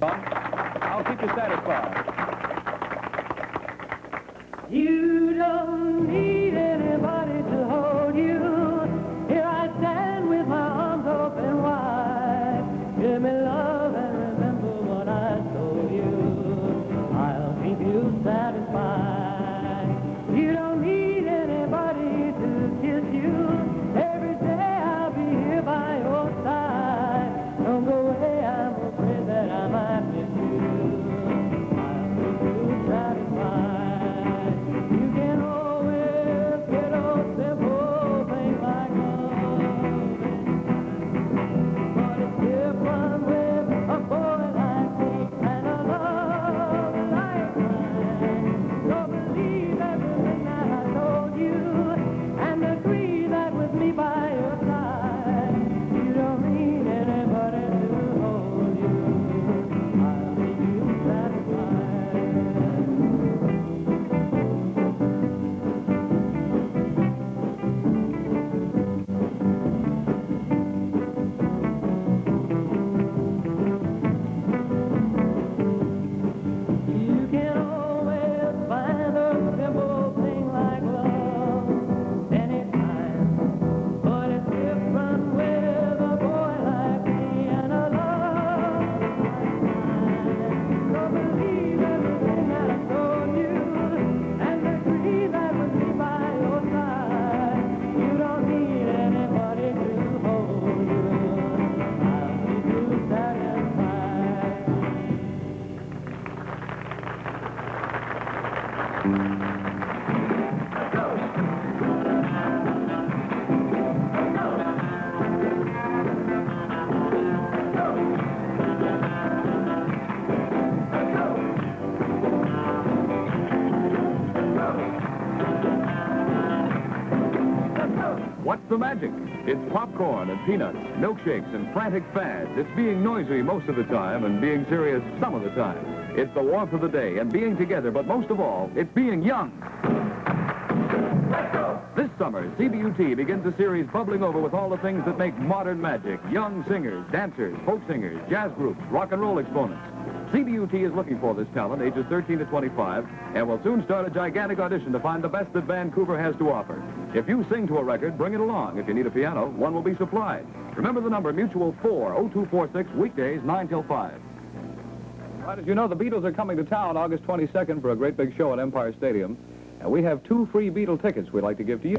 I'll keep you satisfied. You don't need What's the magic? It's popcorn and peanuts, milkshakes and frantic fads. It's being noisy most of the time and being serious some of the time. It's the warmth of the day and being together, but most of all, it's being young. This summer, CBUT begins a series bubbling over with all the things that make modern magic. Young singers, dancers, folk singers, jazz groups, rock and roll exponents. CBUT is looking for this talent, ages 13 to 25, and will soon start a gigantic audition to find the best that Vancouver has to offer. If you sing to a record, bring it along. If you need a piano, one will be supplied. Remember the number Mutual 40246, weekdays 9 till 5. Right, as you know, the Beatles are coming to town August 22nd for a great big show at Empire Stadium. And we have two free Beatle tickets we'd like to give to you.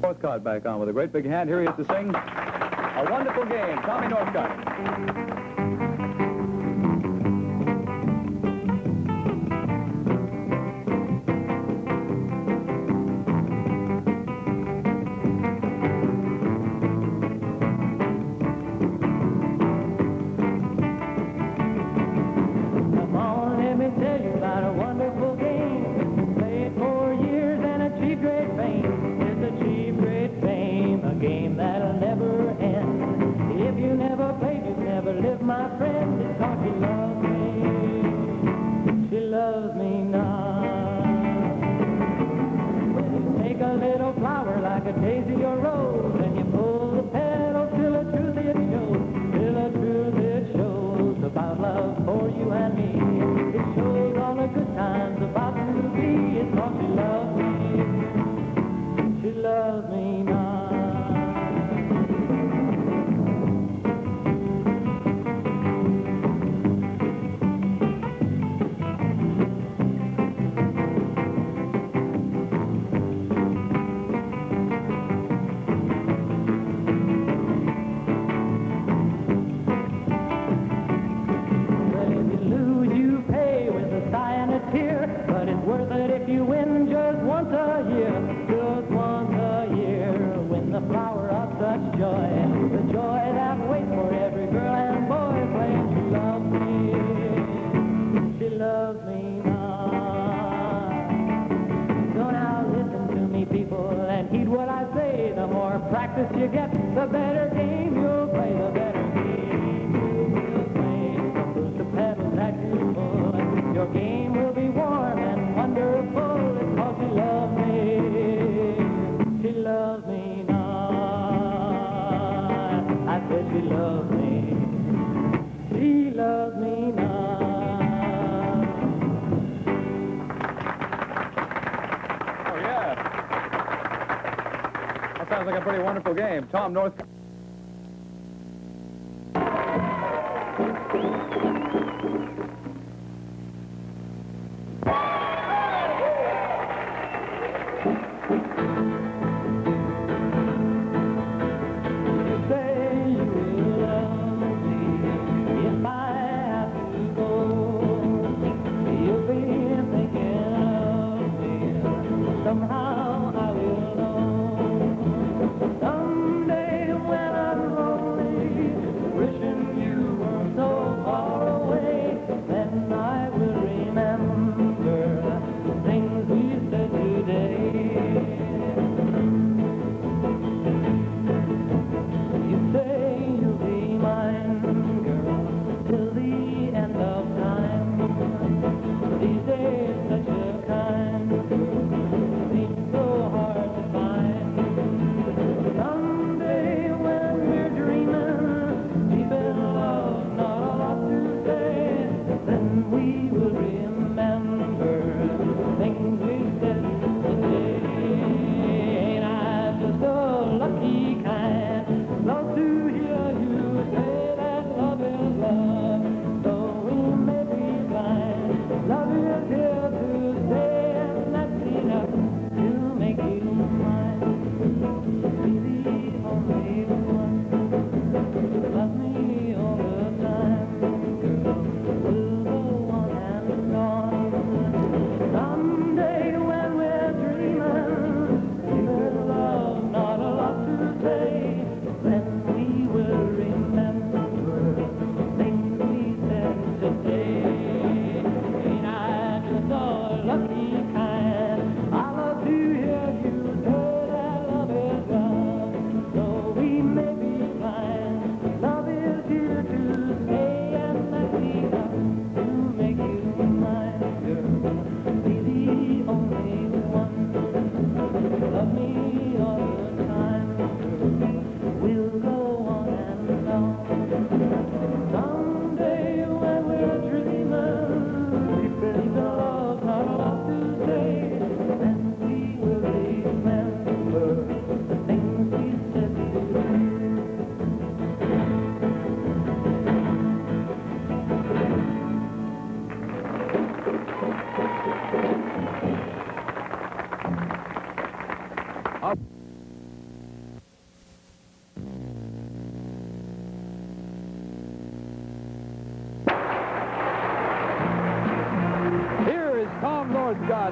Northcott back on with a great big hand. Here he is to sing A Wonderful Game, Tommy Northcott. Daisy or rose, you get, the better game you'll play, the better game you will play. Push the pedal that you pull, your game will be warm and wonderful, because she loves me, she loves me not. I said she loves me, she loves me. Sounds like a pretty wonderful game. Tom North.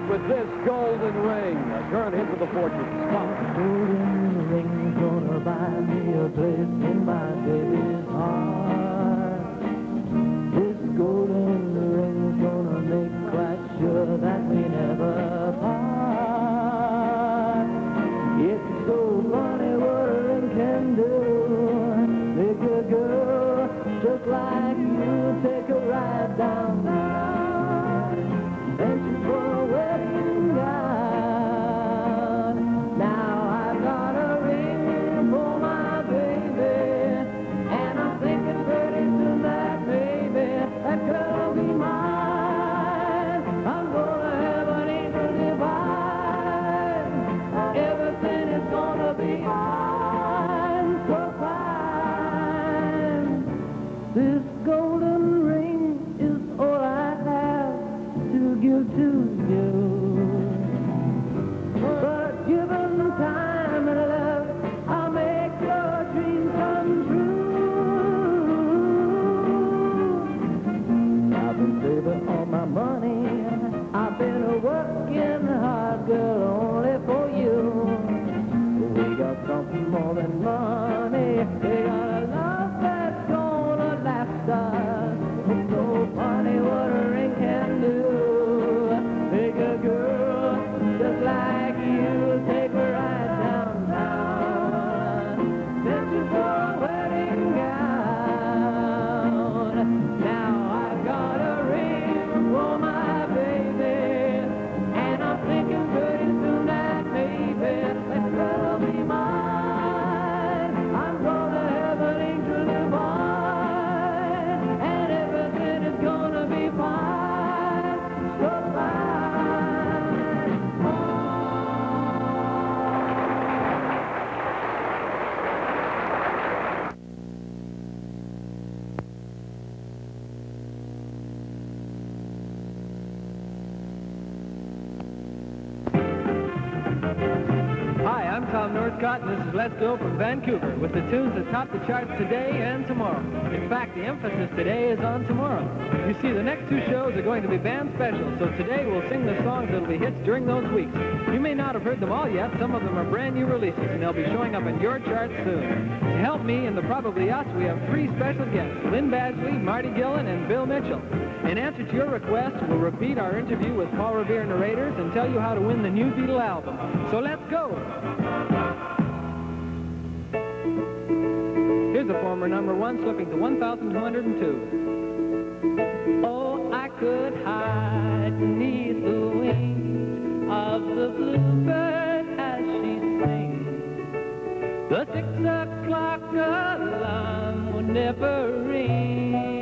with this golden ring. A current hit with the fortune. Stop. Golden ring gonna buy me a place in my baby's heart. This golden ring's gonna make quite sure that we never part. It's so funny what a ring can do. Make a girl just like you take I'm Northcott, and this is Let's Go from Vancouver with the tunes that top the charts today and tomorrow. In fact, the emphasis today is on tomorrow. You see, the next two shows are going to be band specials, so today we'll sing the songs that'll be hits during those weeks. You may not have heard them all yet. Some of them are brand new releases, and they'll be showing up in your charts soon. Help me and the Probably Us, we have three special guests, Lynn Badgley, Marty Gillen, and Bill Mitchell. In answer to your request, we'll repeat our interview with Paul Revere narrators and tell you how to win the new Beatle album. So let's go! Here's a former number one slipping to 1,202. Oh, I could hide beneath the wings of the bluebird as she sings. The o'clock alarm would never ring,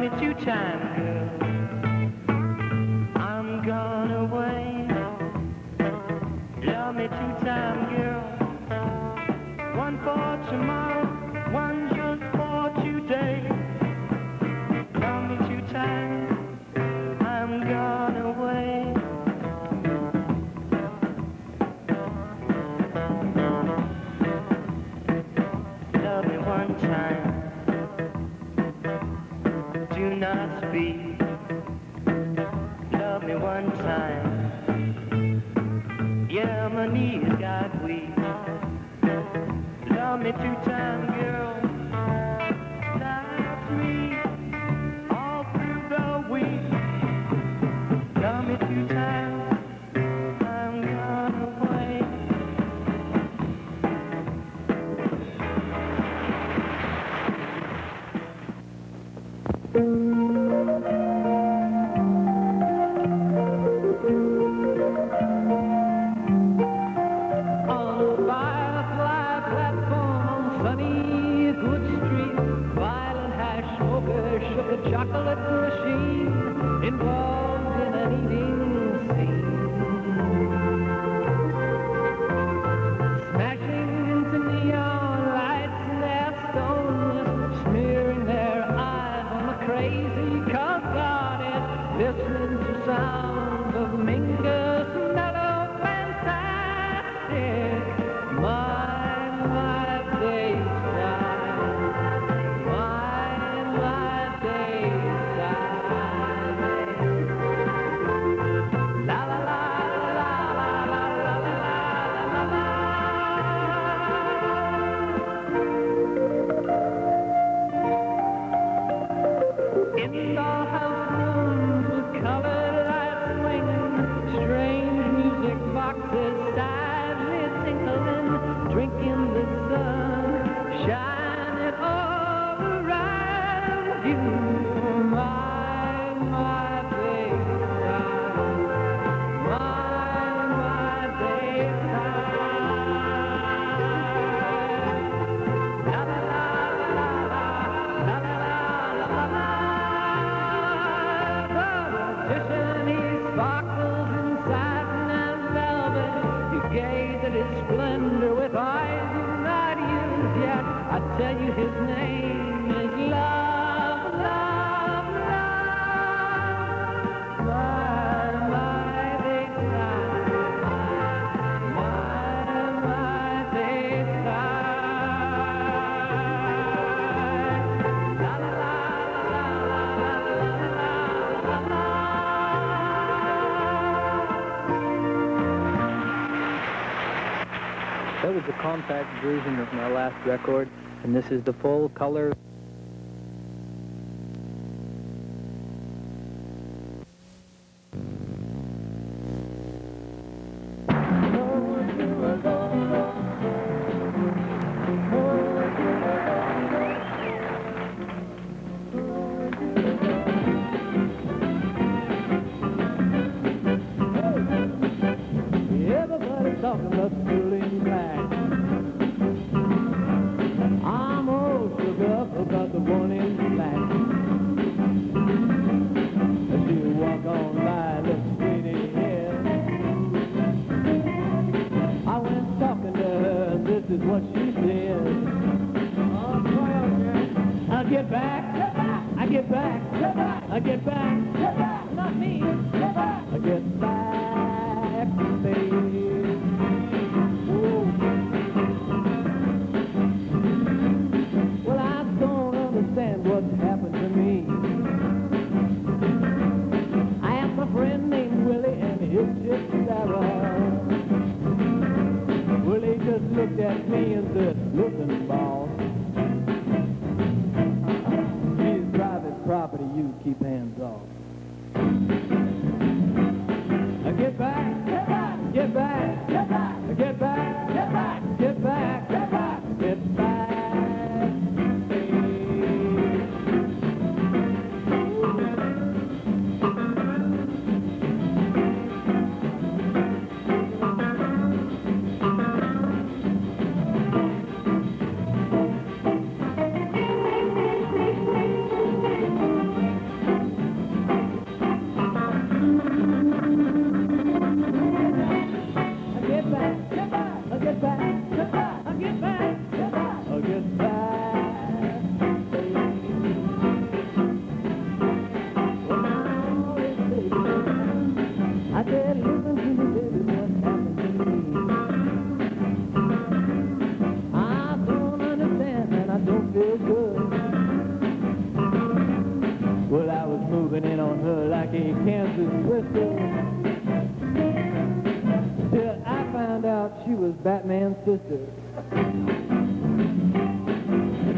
me two times, girl. Yeah, my knees got weak. Love me two times, chocolate machine involved in an eating is the compact version of my last record, and this is the full color. talking about at me and said, listen, feel good. Well, I was moving in on her like a Kansas whistle. Till I found out she was Batman's sister.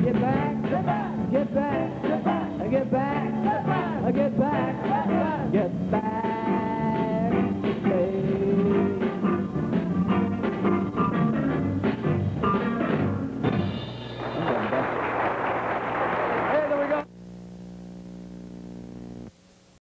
Get back, get back, get back.